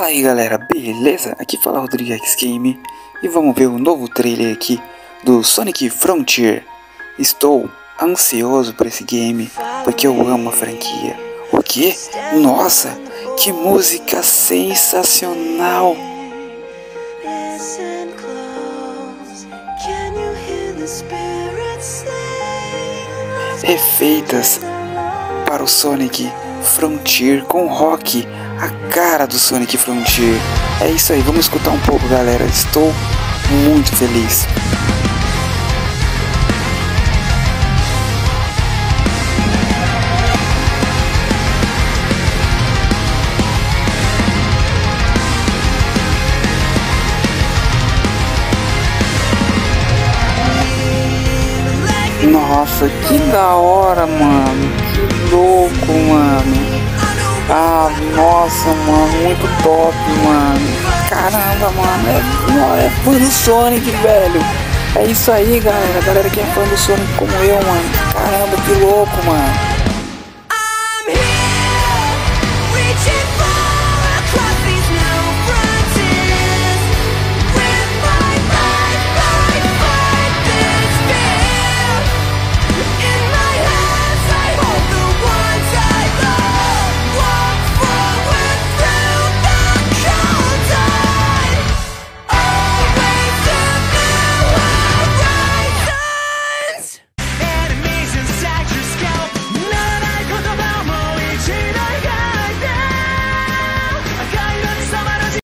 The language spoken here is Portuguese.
Fala aí galera, beleza? Aqui fala Rodrigo X Game e vamos ver o novo trailer aqui do Sonic Frontier. Estou ansioso por esse game porque eu amo a franquia. O que? Nossa, que música sensacional! Refeitas para o Sonic Frontier com rock a cara do Sonic Frontier. É isso aí, vamos escutar um pouco, galera. Estou muito feliz. Nossa, que da hora, mano. Que louco, mano. Ah, nossa, mano, muito top, mano. Caramba, mano, é, é fã do Sonic, velho. É isso aí, galera. Galera que é fã do Sonic como eu, mano. Caramba, que louco, mano.